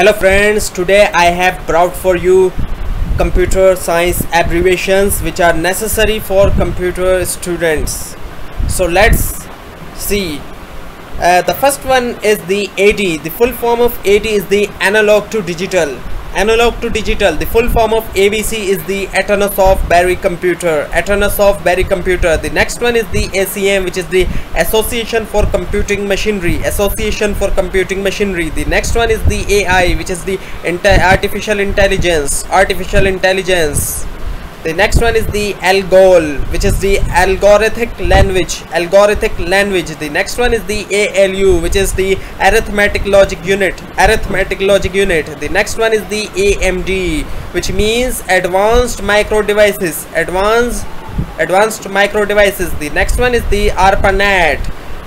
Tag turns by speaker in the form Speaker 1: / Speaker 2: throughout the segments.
Speaker 1: hello friends. Today i have brought for you computer science abbreviations which are necessary for computer students. So let's see. Uh, the first one is the AD the full form of AD is the analog to digital analog to digital the full form of ABC is the Atanasoff Berry computer. Atanasoff Berry computer. The next one is the ACM which is the Association for Computing Machinery. Association for Computing Machinery. The next one is the AI which is the Artificial Intelligence. Artificial Intelligence the next one is the algol which is the algorithmic language algorithmic language. The next one is the ALU which is the arithmetic logic unit arithmetic logic unit. The next one is the AMD which means advanced micro devices advanced advanced micro devices. The next one is the ARPANET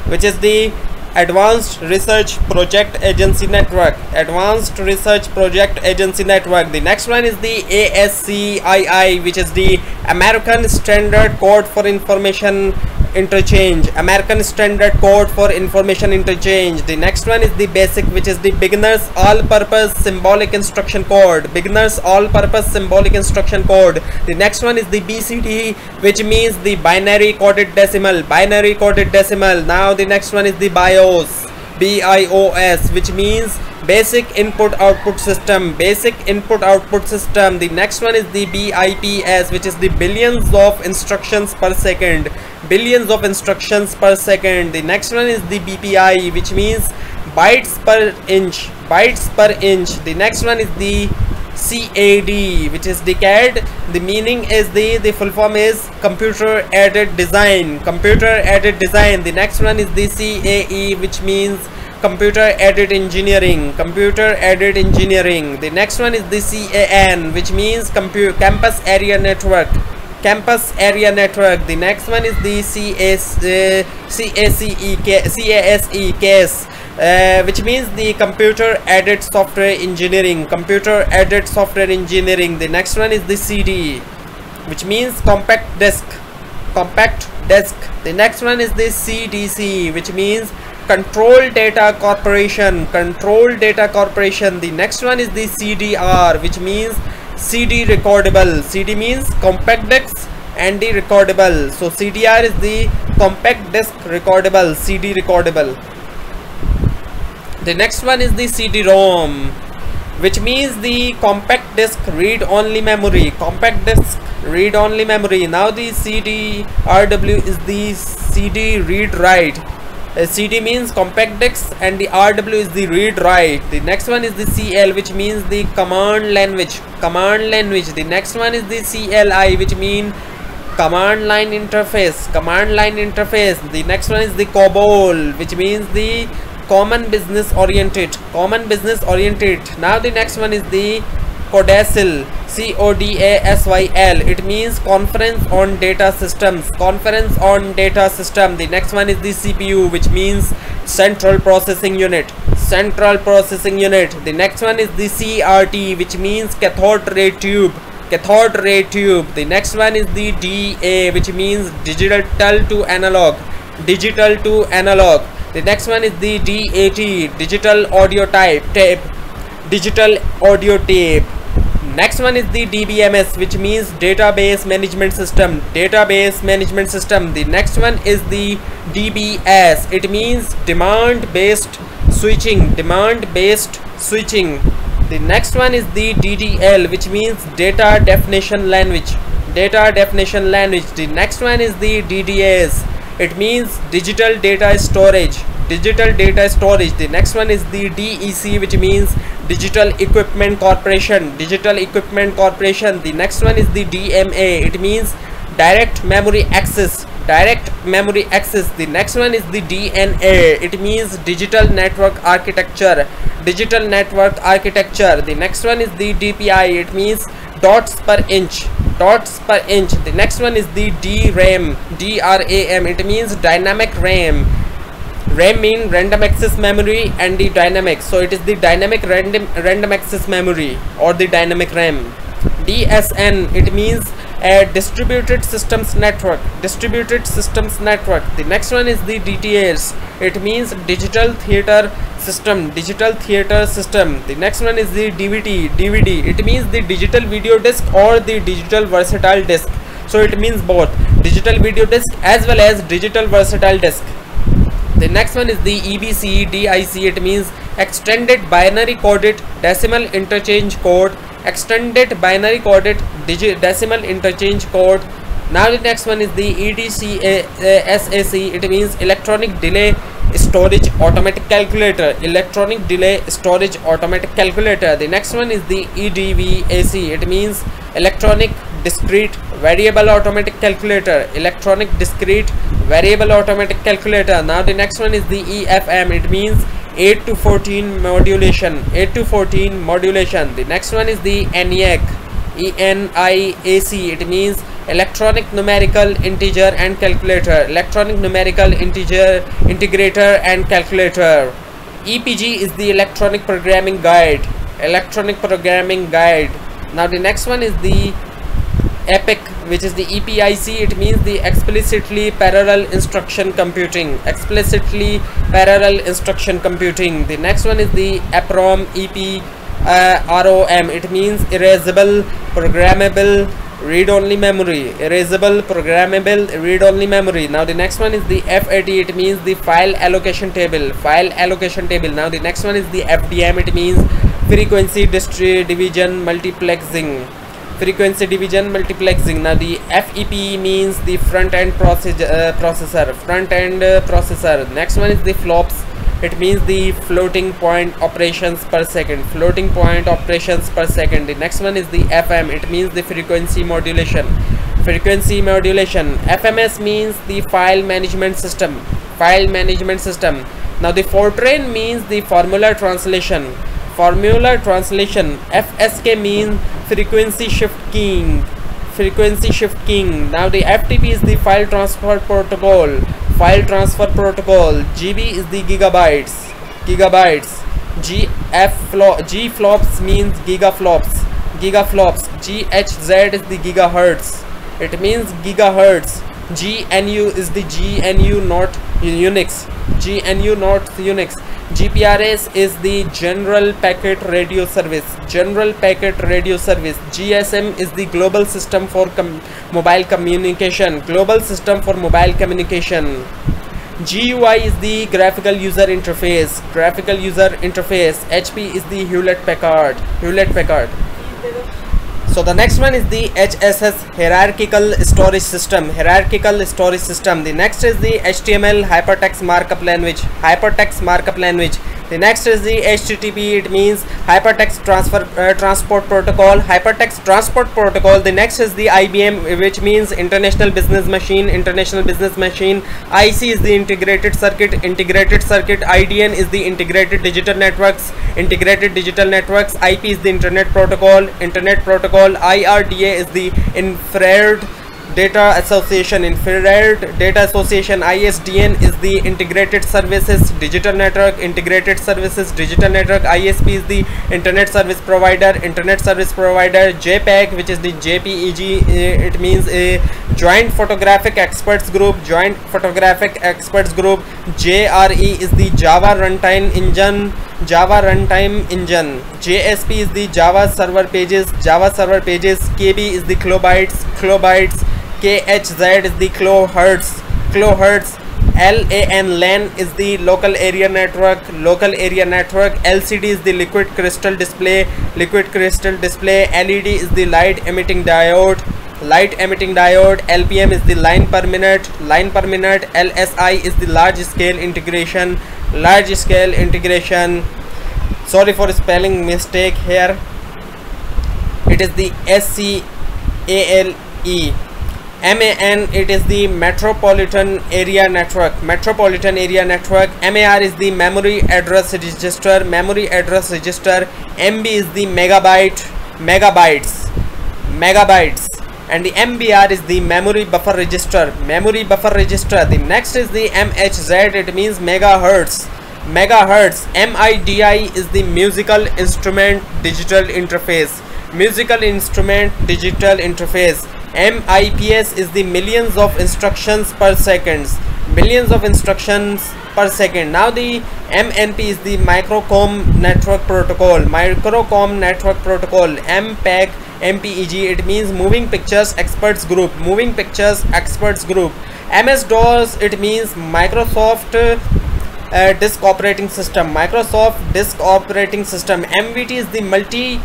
Speaker 1: which is the advanced research project agency network. Advanced research project agency network. The next one is the ASCII which is the American Standard Code for Information interchange american standard code for information interchange. The next one is the basic which is the beginners all purpose symbolic instruction code. Beginners all purpose symbolic instruction code. The next one is the bcd which means the binary coded decimal. Binary coded decimal. Now the next one is the bios bios which means basic input output system. Basic input output system. The next one is the bips which is the billions of instructions per second. Billions of instructions per second. The next one is the bpi which means bytes per inch. Bytes per inch. The next one is the CAD which is decade the meaning is the the full form is computer aided design. Computer aided design. The next one is the CAE which means computer aided engineering. Computer aided engineering. The next one is the CAN which means computer campus area network. Campus area network. The next one is the CAS, uh, CACE, CASE case uh, which means the computer aided software engineering. Computer aided software engineering. The next one is the CD which means compact disk compact disk the next one is the CDC which means control data corporation. Control data corporation. The next one is the cdr which means cd recordable. Cd means compact disc and the recordable. So cdr is the compact disc recordable. Cd recordable the next one is the cd-rom which means the compact disc read only memory compact disc read only memory now the cd rw is the cd read write uh, CD means compact disc and the RW is the read write. The next one is the CL which means the command language. Command language. The next one is the CLI which mean command line interface. Command line interface. The next one is the COBOL which means the common business oriented. Common business oriented. Now the next one is the CODASYL C-O-D-A-S-Y-L it means conference on data systems conference on data system the next one is the CPU which means central processing unit central processing unit the next one is the CRT which means cathode ray tube cathode ray tube the next one is the DA which means digital to analog digital to analog the next one is the DAT digital audio type tape digital audio tape. Next one is the dbms which means database management system database management system. The next one is the dbs it means demand based switching demand based switching. The next one is the ddl which means data definition language data definition language. The next one is the ddas it means digital data storage. Digital data storage. The next one is the dec which means digital equipment corporation. Digital equipment corporation. The next one is the dma it means direct memory access. Direct memory access. The next one is the dna it means digital network architecture. Digital network architecture. The next one is the dpi it means dots per inch dots per inch the next one is the dram dram it means dynamic ram RAM mean random access memory and the dynamic. So it is the dynamic random random access memory or the dynamic RAM. DSN it means a distributed systems network. Distributed systems network. The next one is the DTS. It means digital theater system digital theater system. The next one is the dvd dvd it means the digital video disc or the digital versatile disc. So it means both. Digital video disc as well as digital versatile disc. The next one is the ebc dic it means extended binary coded decimal interchange code. Extended binary coded decimal interchange code. Now the next one is the EDC S A C. It means electronic delay storage automatic calculator electronic delay storage automatic calculator. The next one is the EDVAC it means electronic discrete variable automatic calculator. Electronic discrete variable automatic calculator. Now the next one is the EFM it means 8 to 14 modulation. 8 to 14 modulation. The next one is the ENIAC ENIAC it means electronic numerical integer and calculator. Electronic numerical integer integrator and calculator. EPG is the electronic programming guide. Electronic programming guide. Now the next one is the EPIC which is the EPIC it means the explicitly parallel instruction computing. Explicitly parallel instruction computing. The next one is the EPROM EP uh, ROM it means erasable programmable read-only memory erasable programmable read-only memory. Now the next one is the FAT it means the file allocation table file allocation table. Now the next one is the FDM it means frequency division multiplexing. Frequency division multiplexing. Now the FEP means the front end process, uh, processor front end uh, processor. Next one is the flops it means the floating point operations per second. Floating point operations per second. The next one is the fm it means the frequency modulation. Frequency modulation. Fms means the file management system. File management system. Now the fortran means the formula translation. Formula translation. Fsk means frequency shift keying frequency shift keying now the ftp is the file transfer protocol file transfer protocol GB is the gigabytes gigabytes GF flop G flops means gigaflops gigaflops GHZ is the gigahertz it means gigahertz GNU is the GNU not Unix GNU not Unix GPRS is the General Packet Radio Service. General Packet Radio Service. GSM is the Global System for com Mobile Communication. Global System for Mobile Communication. GUI is the Graphical User Interface. Graphical User Interface. HP is the Hewlett Packard. Hewlett Packard. So the next one is the HSS hierarchical storage system. Hierarchical storage system. The next is the HTML hypertext markup language. Hypertext markup language. The next is the HTTP. It means hypertext transfer uh, transport protocol. Hypertext transport protocol. The next is the IBM, which means International Business Machine. International Business Machine. IC is the integrated circuit. Integrated circuit. IDN is the integrated digital networks. Integrated digital networks. IP is the Internet Protocol. Internet Protocol. IRDA is the infrared Data Association Infrared Data Association ISDN is the Integrated Services Digital Network Integrated Services Digital Network. ISP is the Internet Service Provider Internet Service Provider JPEG which is the JPEG eh, it means a Joint Photographic Experts Group Joint Photographic Experts Group. JRE is the Java Runtime Engine Java Runtime Engine. JSP is the Java Server Pages Java Server Pages. KB is the Kilobytes Kilobytes KHZ is the kilohertz kilohertz LAN LAN is the local area network. Local area network LCD is the liquid crystal display. Liquid crystal display LED is the light emitting diode. Light emitting diode LPM is the line per minute. Line per minute LSI is the large scale integration. Large scale integration. Sorry for spelling mistake here. It is the SCALE MAN it is the metropolitan area network. Metropolitan area network MAR is the memory address register. Memory address register MB is the megabyte megabytes megabytes. And the MBR is the memory buffer register. Memory buffer register. The next is the MHZ it means megahertz. Megahertz MIDI is the musical instrument digital interface. Musical instrument digital interface MIPS is the millions of instructions per seconds. Millions of instructions per second. Now the MNP is the microcom network protocol. Microcom network protocol. MPEG MPEG it means moving pictures experts group. Moving pictures experts group. MS DOS it means Microsoft uh, disk operating system. Microsoft disk operating system. MVT is the multi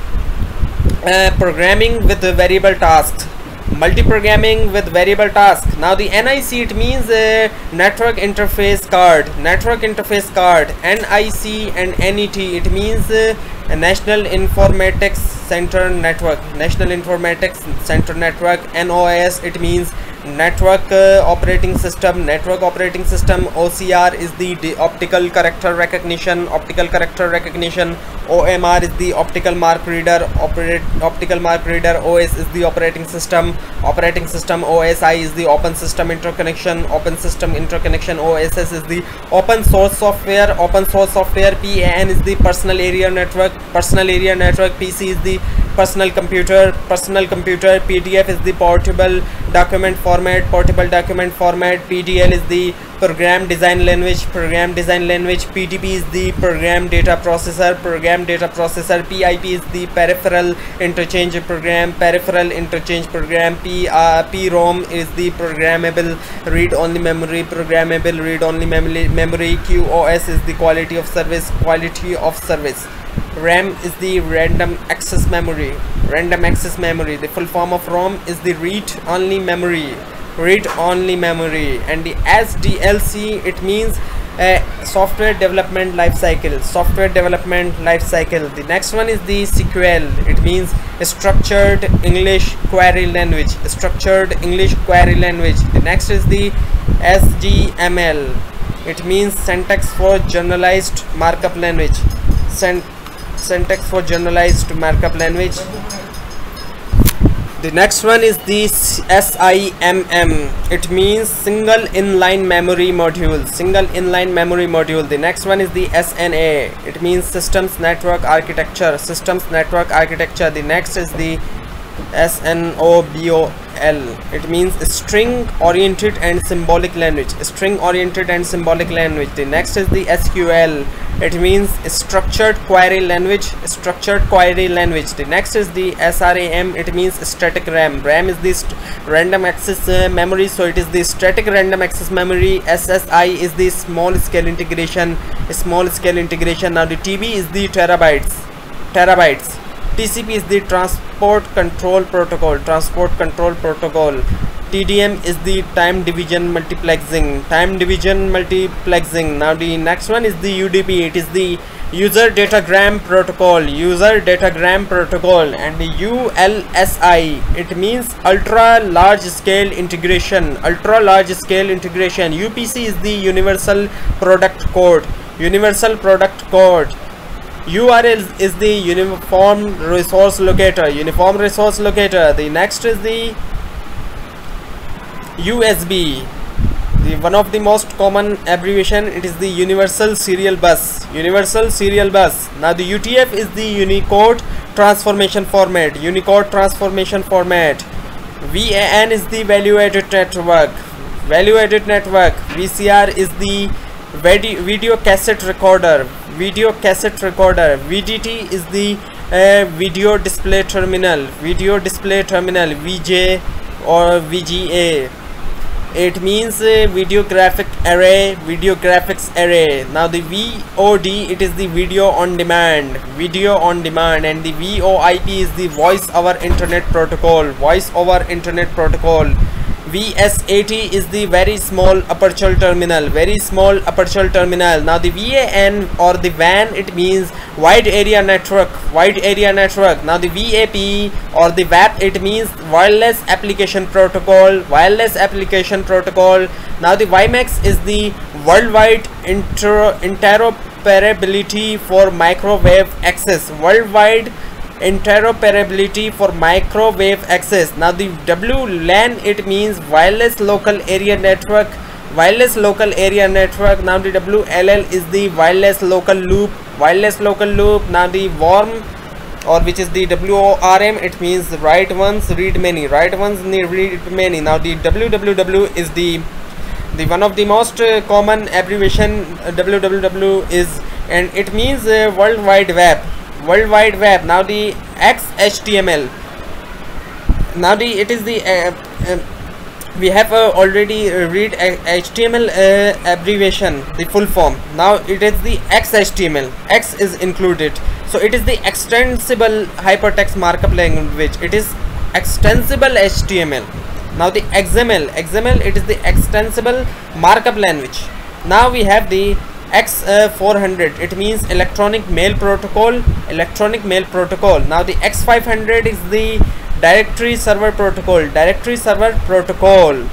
Speaker 1: uh, programming with variable tasks multi-programming with variable task. Now the nic it means uh, network interface card network interface card nic and net it means uh, national informatics center network. National informatics center network nos it means network uh, operating system. Network operating system ocr is the optical character recognition optical character recognition. Omr is the optical mark reader. Operate optical mark reader os is the operating system. Operating system osi is the open system interconnection. Open system interconnection oss is the open source software. Open source software pan is the personal area network personal area network pc is the personal computer personal computer pdf is the portable document format portable document format pdl is the program design language program design language pdp is the program data processor program data processor pip is the peripheral interchange program peripheral interchange program p uh, prom is the programmable read only memory programmable read only memory memory qos is the quality of service quality of service RAM is the random access memory. Random access memory. The full form of ROM is the read only memory. Read only memory. And the SDLC it means a software development life cycle software development life cycle the next one is the SQL it means structured English query language. Structured English query language. The next is the SGML it means syntax for generalized markup language syntax for generalized markup language. The next one is the SIMM it means single inline memory module. Single inline memory module. The next one is the SNA it means systems network architecture. Systems network architecture. The next is the SNOBOL it means string oriented and symbolic language. String oriented and symbolic language. The next is the SQL it means structured query language. Structured query language. The next is the SRAM it means static RAM. RAM is this random access uh, memory. So it is the static random access memory. SSI is the small scale integration. Small scale integration. Now the TB is the terabytes. Terabytes TCP is the transport control protocol. Transport control protocol. TDM is the time division multiplexing. Time division multiplexing. Now the next one is the UDP it is the user datagram protocol. User datagram protocol and the ULSI it means ultra large scale integration. Ultra large scale integration. UPC is the universal product code. Universal product code URL is the uniform resource locator. Uniform resource locator. The next is the USB the one of the most common abbreviation it is the universal serial bus. Universal serial bus. Now the UTF is the Unicode transformation format. Unicode transformation format. VAN is the value added network. Value added network. VCR is the video cassette recorder video cassette recorder. VDT is the uh, video display terminal. Video display terminal VJ or VGA it means uh, video graphic array video graphics array. Now the VOD it is the video on demand. Video on demand. And the VoIP is the voice over internet protocol. Voice over internet protocol VSAT is the very small aperture terminal very small aperture terminal. Now the VAN or the VAN it means wide area network wide area network. Now the VAP or the WAP it means wireless application protocol wireless application protocol. Now the WiMAX is the worldwide inter interoperability for microwave access. Worldwide interoperability for microwave access. Now the WLAN it means wireless local area network wireless local area network. Now the WLL is the wireless local loop wireless local loop. Now the WORM or which is the WORM it means write once read many write once read many. Now the WWW is the the one of the most uh, common abbreviation uh, www is and it means uh, world wide web world wide web. Now the xhtml now the it is the uh, uh, we have uh, already uh, read html uh, abbreviation the full form. Now it is the xhtml x is included. So it is the extensible hypertext markup language. It is extensible html now the xml xml it is the extensible markup language. Now we have the x400 uh, it means electronic mail protocol electronic mail protocol. Now the x500 is the directory server protocol. Directory server protocol